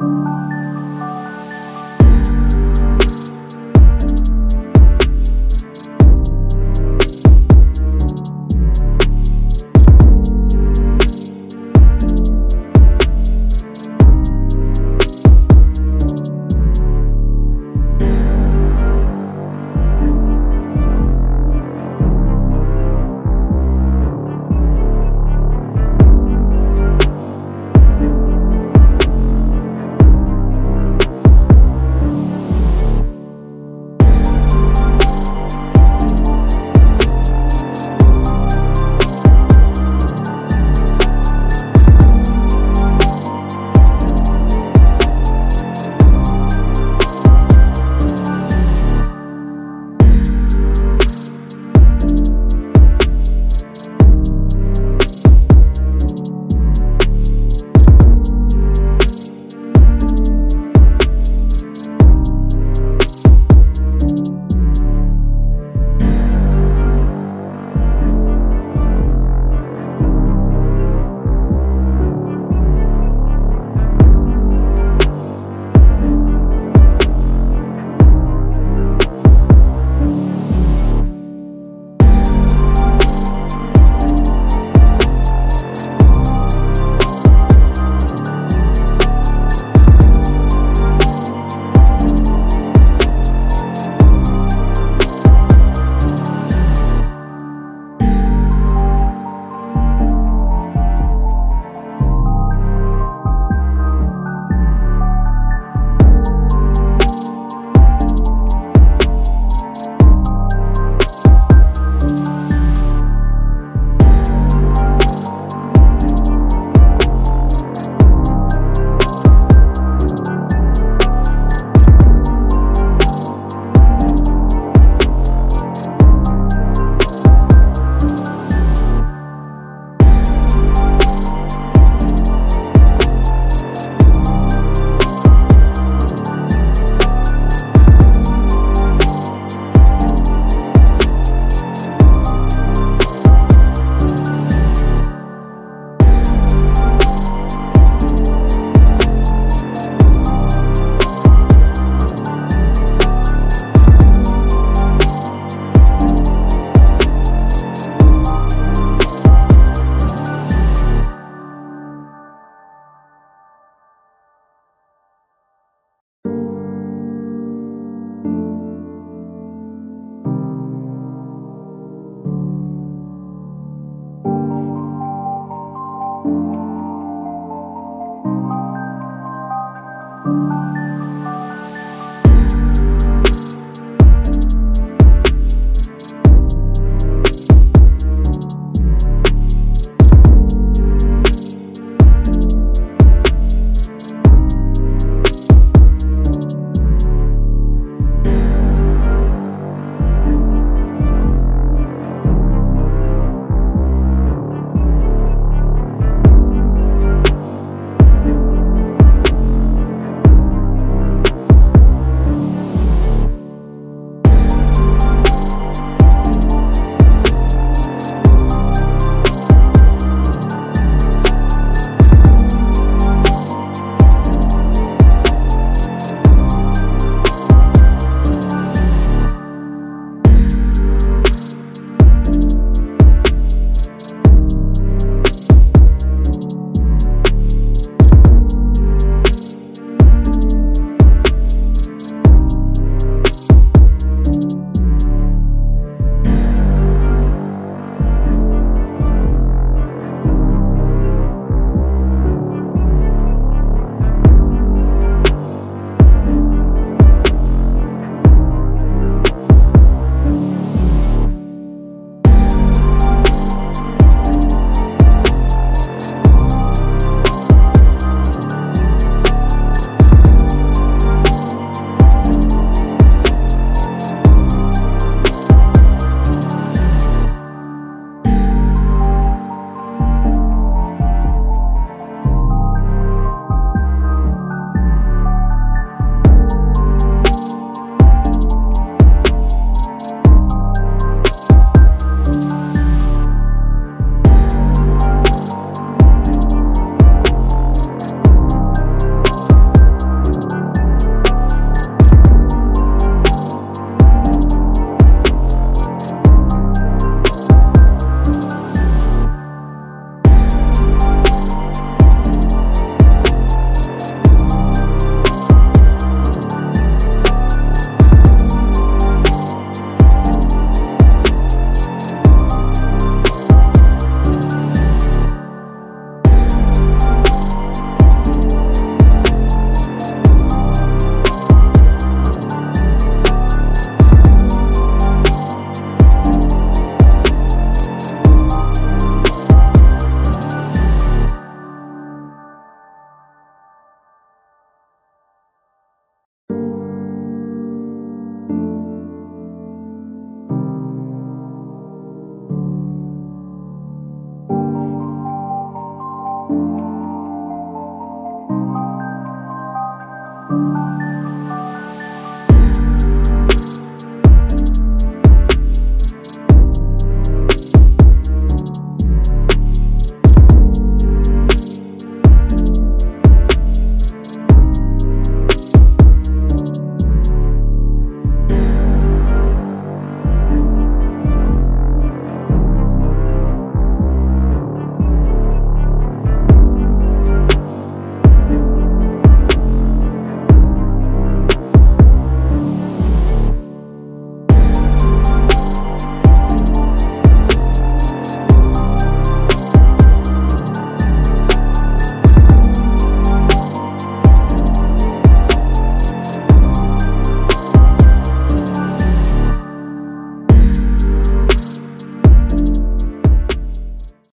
Música